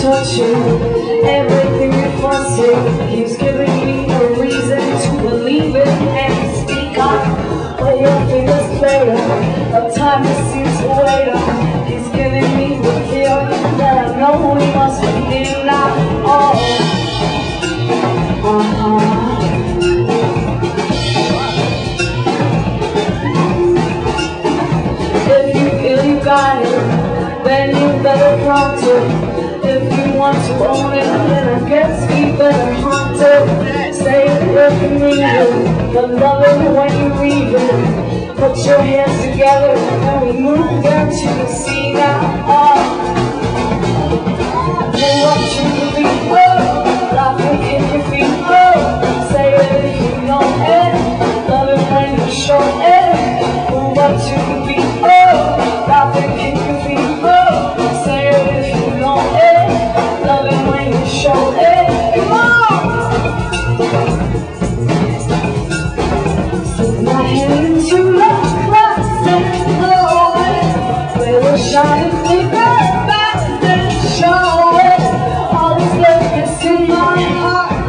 touching Everything got it, then you better prompt it if you want to own it, then I guess we better hunt it. Say it if you need it, but love it when you leave it. Put your hands together and we move down to the sea now. Oh. Pull up to the beat, oh, laughing in your feet, oh. Say it if you know it, love it when you show it. Move up to the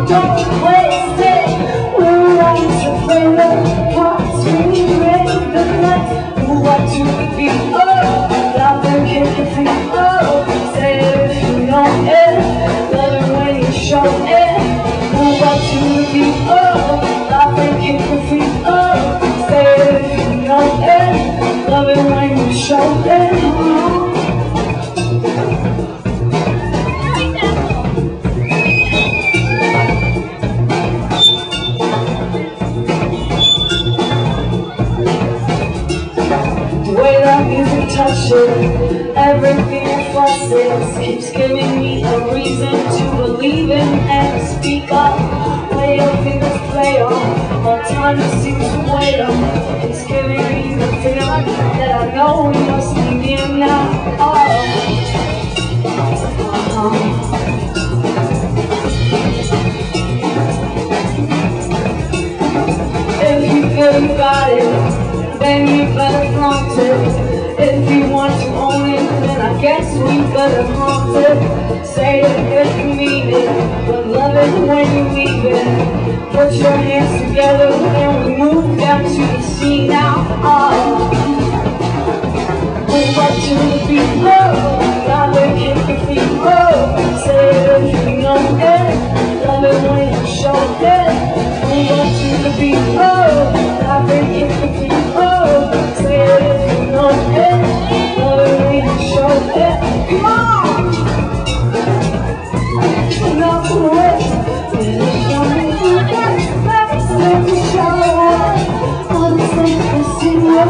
don't touching Everything it fusses Keeps giving me a reason to believe in and speak up. Play your fingers play on All time seems to wait on It's giving me the feeling that I know we must begin now. Oh. If you feel you got it, then you better flaunt it if you want to own it, then I guess we better haunt it. Say it if you mean it, but love it when you leave it. Put your hands together and we move down to the sea now. Oh. Move up to the beat, Oh